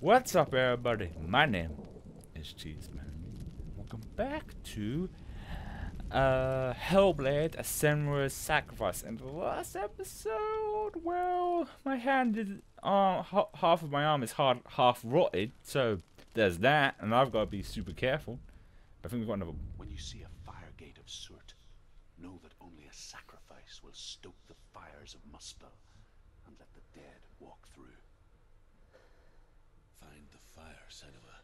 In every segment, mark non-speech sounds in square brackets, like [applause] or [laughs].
What's up, everybody? My name is Cheeseman. Welcome back to uh, Hellblade: A Senua's Sacrifice. In the last episode, well, my hand is, uh, half of my arm is hard, half rotted, so there's that, and I've got to be super careful. I think we've got another. When you see a fire gate of Surt, know that only a sacrifice will stoke the fires of Muspel and let the dead walk through. Find the fire, Senua,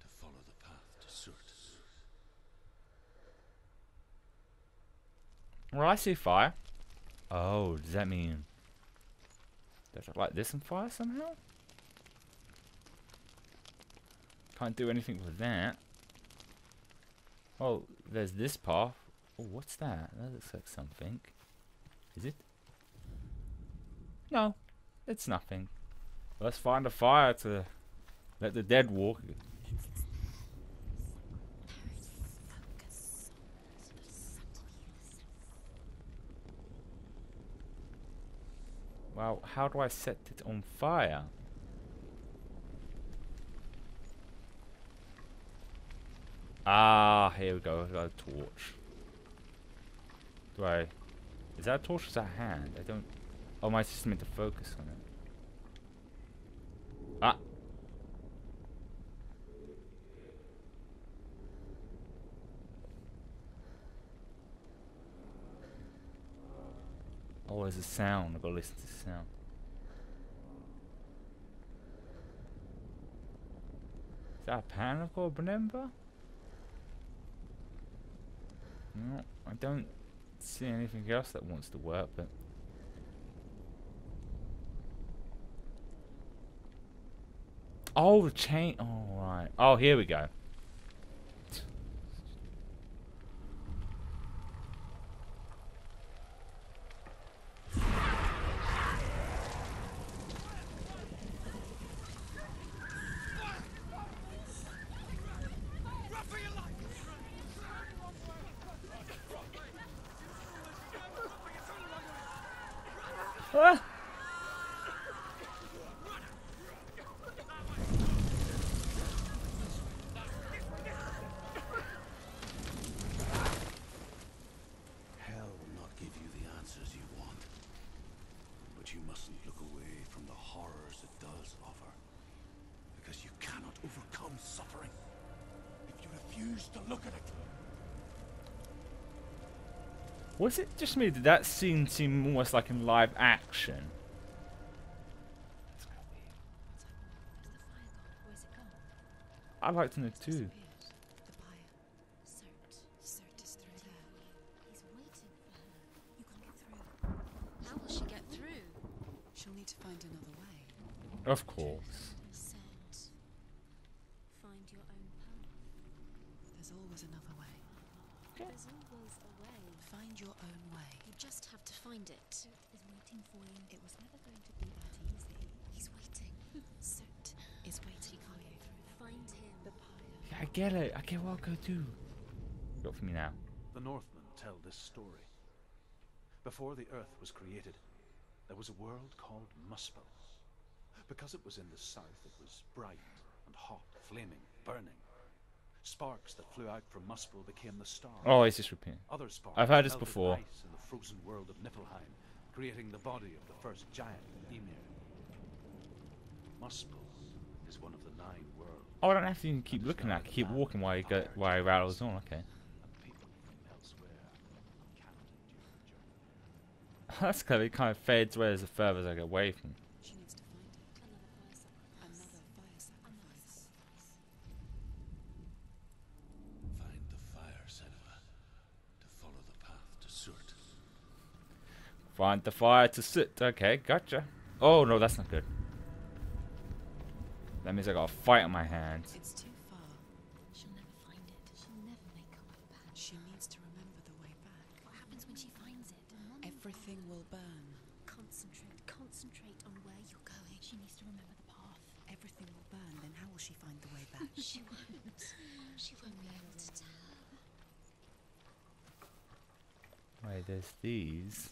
to follow the path to Surt. Well, I see fire. Oh, does that mean does it light this on fire somehow? Can't do anything with that. Oh, there's this path. Oh, what's that? That looks like something. Is it? No, it's nothing. Let's find a fire to let the dead walk. How do I set it on fire? Ah, here we go. I got a torch. Do I... Is that a torch or is that a hand? I don't... Oh, my system meant to focus on it. Ah! Oh, there's a sound. I've got to listen to the sound. Is that a pan I've got remember? No, I don't see anything else that wants to work, but... Oh, the chain. Oh, right. Oh, here we go. Ah! Hell will not give you the answers you want. But you mustn't look away from the horrors it does offer. Because you cannot overcome suffering if you refuse to look at it. Was it just me? Did that scene seem almost like in live action? Where's it gone? I'd like to know too. Of The pyre. Surt. Surt is through there. He's waiting for her. You can't get through. How will she get through? She'll need to find another way. Of course. Surt. Find your own path. There's always another way. There's always a way. Find your own way. You just have to find it. Surt is waiting for you. It was never going to be that easy. He's waiting. Surt Is waiting for you. Find him. The pyre. Yeah, I get it. I get what I gotta do. Go for me now. The Northmen tell this story. Before the earth was created, there was a world called Muspel. Because it was in the south, it was bright and hot, flaming, burning. Sparks that flew out from Muspel became the stars. Oh, it's just repeating. Other sparks I've heard this before. ice in the frozen world of Niflheim, creating the body of the first giant, Ymir. Muspel is one of the nine worlds. Oh, I don't have to even keep looking at. it. Keep walking while you go while he rattles on. Okay. and people from elsewhere cannot endure the journey. That's clever. It kind of fades away as the further as I get away from. She find it. Another fire sacrifice. Another fire sacrifice. Find the fire, to follow the path to Surt. Find the fire to sit. Okay, gotcha. Oh no, that's not good. That means I got a fight on my hands. It's too far. She'll never find it. She'll never make her way back. She needs to remember the way back. What happens when she finds it? Everything will burn. Concentrate. Concentrate on where you're going. She needs to remember the path. Everything will burn. Then how will she find the way back? [laughs] She won't. She won't be able to tell. Wait, there's these.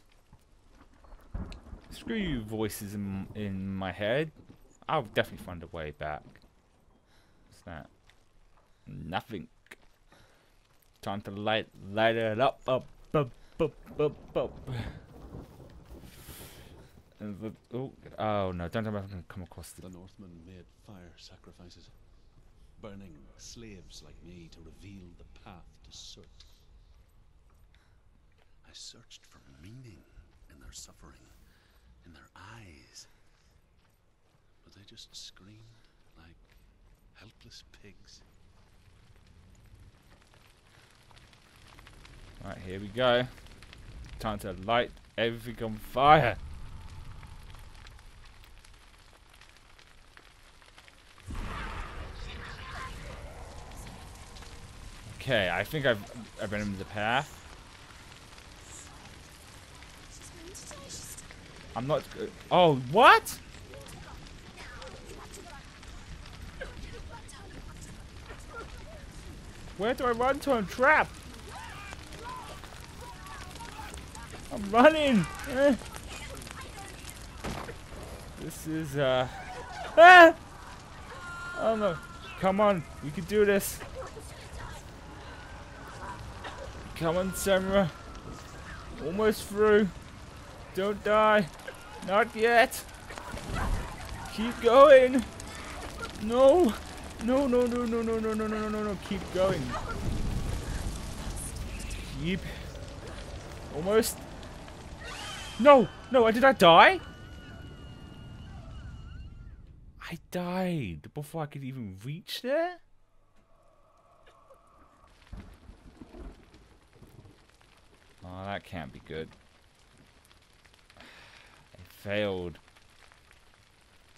Screw you, voices in in my head. I'll definitely find a way back. What's that? Nothing. Time to light light it up up up up up up. The, oh, oh no! Don't gonna come across the. The Northmen made fire sacrifices, burning slaves like me to reveal the path to Surt. I searched for meaning in their suffering, in their eyes. But they just screamed like helpless pigs. Right, here we go. Time to light everything on fire. Okay, I think I've I've been in the path. I'm not. Oh, what? Where do I run to? I'm trapped. I'm running. Eh. This is uh. Ah! Oh no! Come on, we can do this. Come on, Samura. Almost through. Don't die. Not yet. Keep going. No. No, no, no, no, no, no, no, no, no, no. Keep going. Keep. Almost. No. No, did I die? I died before I could even reach there? Oh, that can't be good. I failed.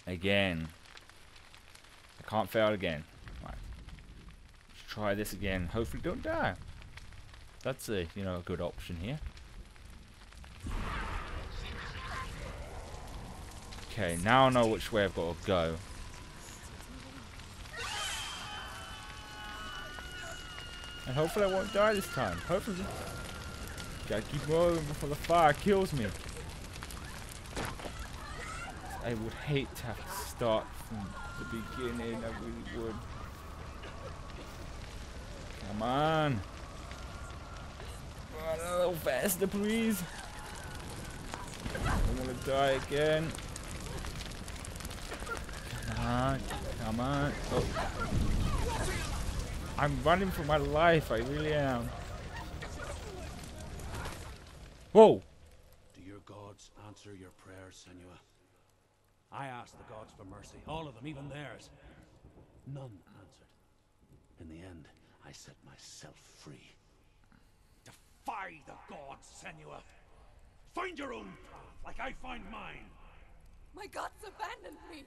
Again. Can't fail again. Right. Let's try this again. Hopefully don't die. That's a, you know, a good option here. Okay, now I know which way I've got to go. And hopefully I won't die this time. Hopefully. Gotta keep moving before the fire kills me. I would hate to have to start from the beginning. I really would. Come on. Run a little faster, please. I don't want to die again. Come on. Come on. Oh. I'm running for my life. I really am. Whoa! Do your gods answer your prayers, Senua? I asked the gods for mercy, all of them, even theirs. None answered. In the end, I set myself free. Defy the gods, Senua! Find your own path, like I find mine! My gods abandoned me.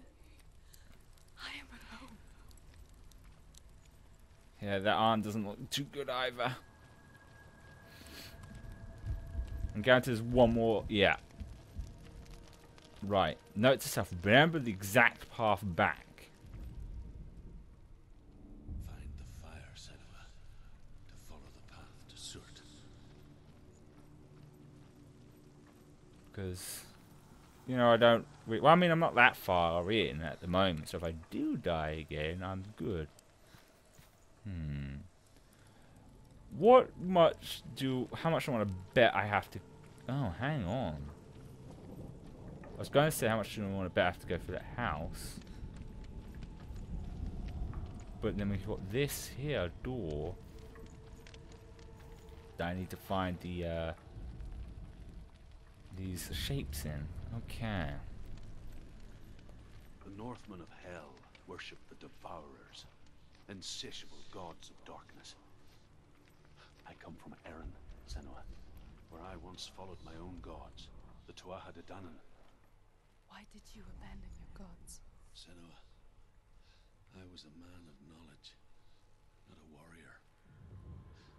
I am alone. Yeah, that arm doesn't look too good either. I'm guaranteed there's one more. Yeah. Right. Note to self. Remember the exact path back. Find the fire, Senua, to follow the path to Surt. Because, you know, I don't. Re well, I mean, I'm not that far in at the moment. So if I do die again, I'm good. Hmm. What much do. How much I want to bet I have to. Oh, hang on. I was going to say how much do I want to bet I have to go for that house. But then we've got this here door. That I need to find the. Uh, these shapes in. Okay. The Northmen of Hell worship the Devourers, insatiable gods of darkness. I come from Erin, Senua, where I once followed my own gods, the Tuatha De Danann. Why did you abandon your gods? Senua, I was a man of knowledge, not a warrior.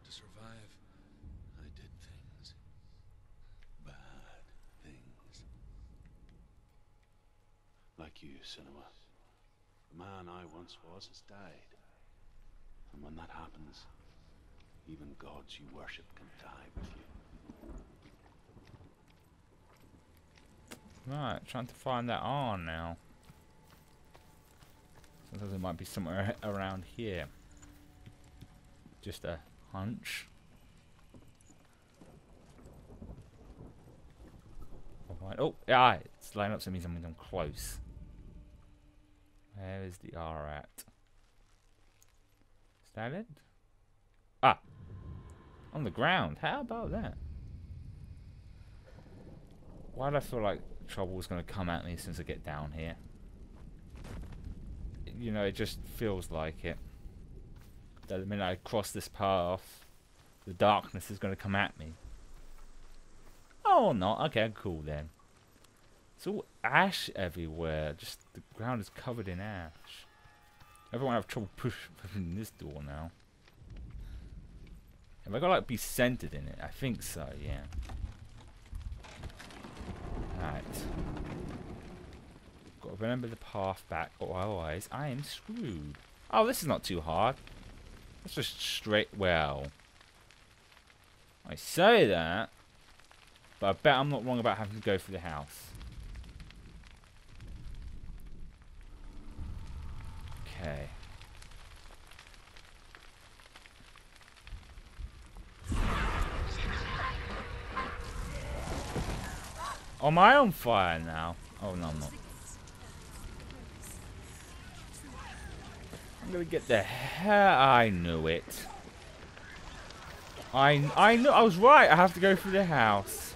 To survive, I did things. Bad things. Like you, Senua. The man I once was has died. And when that happens, even gods you worship can die with you. Right, trying to find that R now. Sometimes it might be somewhere [laughs] around here. Just a hunch. Oh, yeah, it's lining up, so it means I'm, close. Where is the R at? Is that it? Ah! On the ground. How about that? Why do I feel like trouble is going to come at me since I get down here? You know, it just feels like it. That the minute I cross this path, the darkness is going to come at me. Oh, not. Okay, cool then. It's all ash everywhere. Just the ground is covered in ash. Everyone have trouble [laughs] pushing this door now. Have I got to like be centered in it? I think so, yeah. Right. Got to remember the path back, or otherwise I am screwed. Oh, this is not too hard. It's just straight. Well, I say that, but I bet I'm not wrong about having to go through the house. Okay. Am I on fire now? Oh, no, I'm not. I'm gonna get the hell. I knew it. I I knew I was right. I have to go through the house.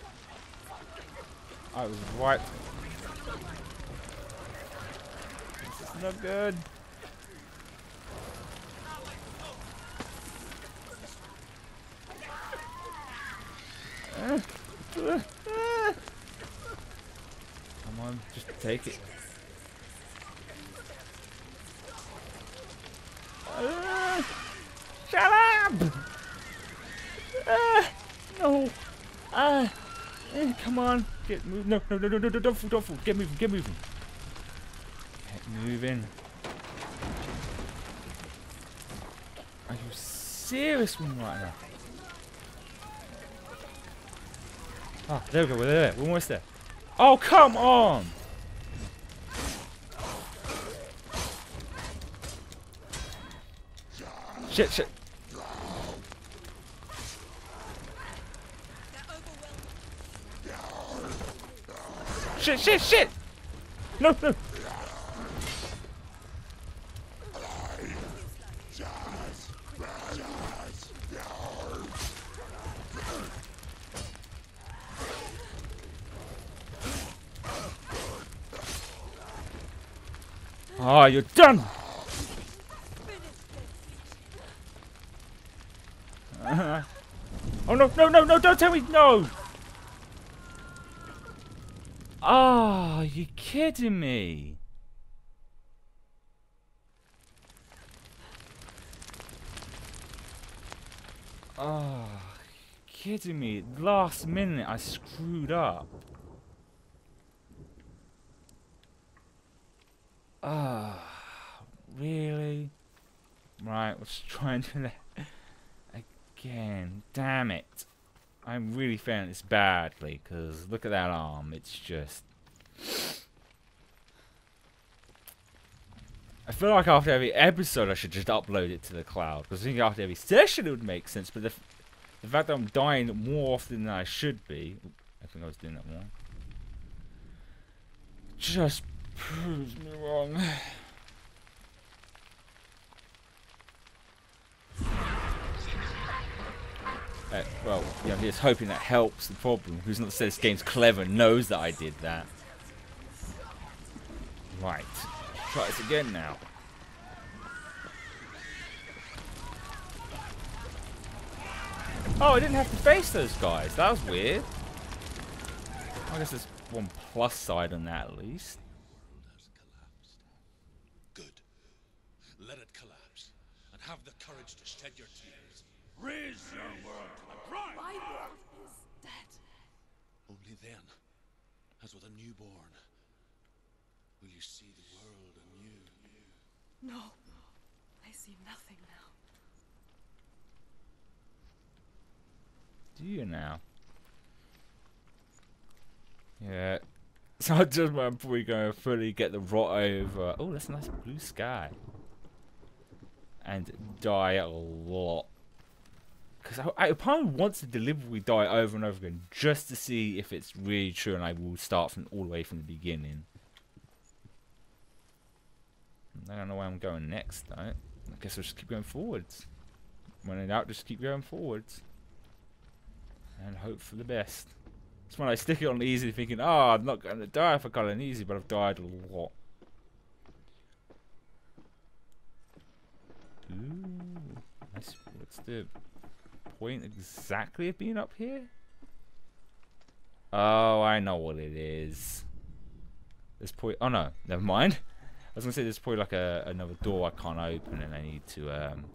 I was right. This is not good. Uh, uh, uh. Come on, just take it. Uh, shut up! Uh, no. Uh, come on. Get moving. No, no, no, no, no, no, don't fool, don't fool. Get moving, get moving. Get moving. Are you serious one right now? Ah, there we go, we're there. We're almost there. Oh, come on! Shit, shit. Shit, shit, shit! No, no! Ah, you're done! [laughs] oh no, no, no, no, don't tell me, no! Ah, oh, you kidding me? Oh, kidding me. Last minute I screwed up. Ah, really? Right, let's try and do that again. Damn it. I'm really failing this badly, because look at that arm. It's just... I feel like after every episode I should just upload it to the cloud, because I think after every session it would make sense, but the, the fact that I'm dying more often than I should be... I think I was doing that wrong. Just proves me wrong. Uh, well, just hoping that helps the problem. Who's not said this game's clever knows that I did that. Right. Try this again now. Oh, I didn't have to face those guys. That was weird. I guess there's one plus side on that at least. Good. Let it collapse, and have the courage to shed your tears. Raise your world to the prime. My world is dead. Only then, as with a newborn, will you see the world anew. No. I see nothing now. Do you now? Yeah. [laughs] So I just I'm probably going to fully get the rot over. Oh, that's a nice blue sky. And die a lot. Because I, I probably want to deliberately die over and over again just to see if it's really true and I will start from all the way from the beginning. I don't know where I'm going next though. I guess I'll just keep going forwards. When in doubt, just keep going forwards. And hope for the best. It's when I stick it on easy thinking, oh, I'm not going to die if I got on easy, but I've died a lot. Ooh, nice. What's the point exactly of being up here? Oh, I know what it is. This point. Oh no, never mind. [laughs] I was gonna say there's probably like a another door I can't open, and I need to um.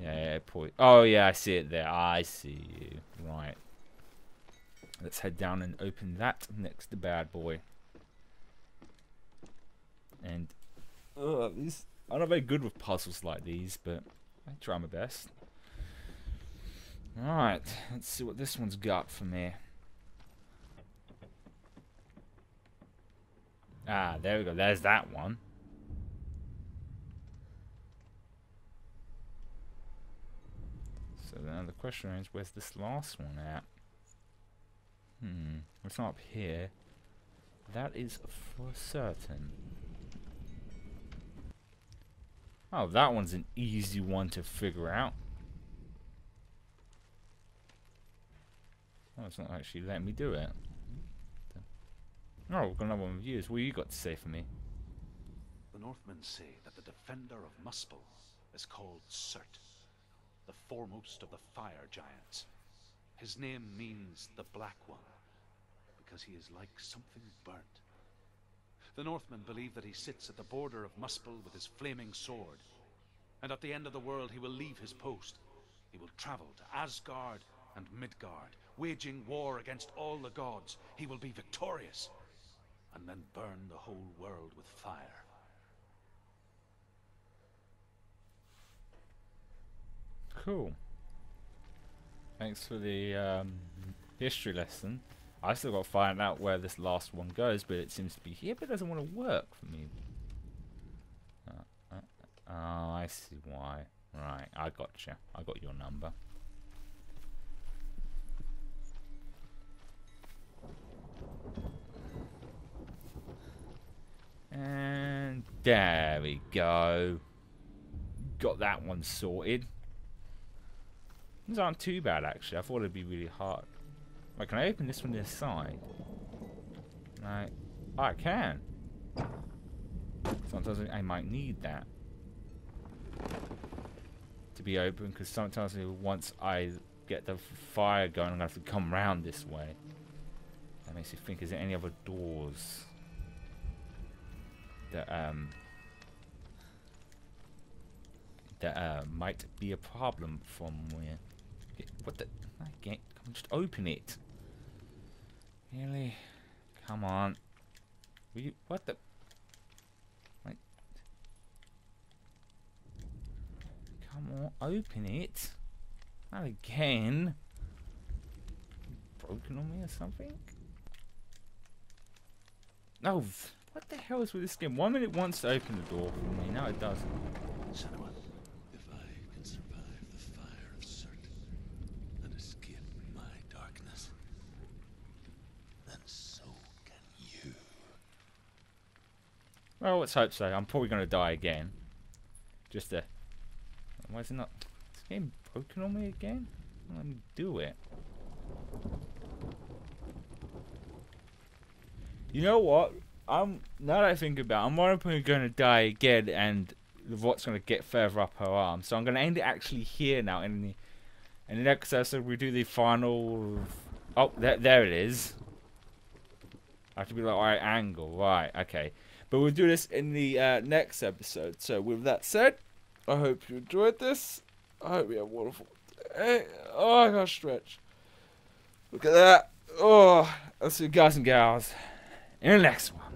Yeah, point. Oh yeah, I see it there. I see you. Right. Let's head down and open that next to bad boy. And these I'm not very good with puzzles like these, but I try my best. Alright, let's see what this one's got for me. Ah, there we go. There's that one. So then the question is, where's this last one at? Hmm, it's not up here. That is for certain. Oh, that one's an easy one to figure out. Oh, it's not actually letting me do it. Oh, we've got another one of you. What you got to say for me? The Northmen say that the defender of Muspel is called Surt, the foremost of the fire giants. His name means the Black One, because he is like something burnt. The Northmen believe that he sits at the border of Muspel with his flaming sword, and at the end of the world he will leave his post. He will travel to Asgard and Midgard, waging war against all the gods. He will be victorious, and then burn the whole world with fire. Cool. Thanks for the um, history lesson. I still got to find out where this last one goes, but it seems to be here, but it doesn't want to work for me. Uh, uh, oh, I see why. Right, I got you. I got your number. And there we go. Got that one sorted. These aren't too bad actually. I thought it'd be really hard. Right, can I open this from this side? Right. Oh, I can. Sometimes I might need that to be open because sometimes once I get the fire going, I'm gonna have to come round this way. That makes me think: is there any other doors that um that uh, might be a problem from where? What the? I can't. Just open it. Really? Come on. Will you, what the? Come on, open it. Not again. Broken on me or something? No. What the hell is with this game? One minute it wants to open the door for me, now it doesn't. Senua, if I can survive the fire of Surt and escape my darkness, then so can you. Well, let's hope so. I'm probably going to die again. Just to... Why is it not... Is this game broken on me again? Let me do it. You know what? I'm now that I think about, it, I'm probably going to die again, and the rot's going to get further up her arm. So I'm going to end it actually here now. In the in the next episode, we do the final. Oh, there, there it is. I have to be like right angle, right? Okay, but we'll do this in the uh, next episode. So with that said, I hope you enjoyed this. I hope you have a wonderful day. Oh, I gotta stretch. Look at that. Oh, I'll see you guys and gals in the next one.